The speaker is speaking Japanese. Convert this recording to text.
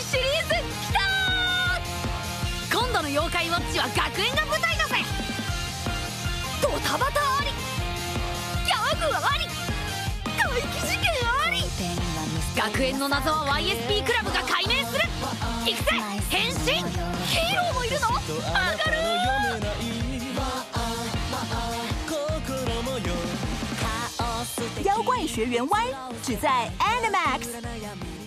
シリーズきたー今度の妖怪ウォッチは学園が舞台だぜドタバタありギャグあり怪奇事件あり学園の謎は YSP クラブが解明する行くぜ変身ヒーローもいるの上がる妖怪学园 Y 只在 Animax。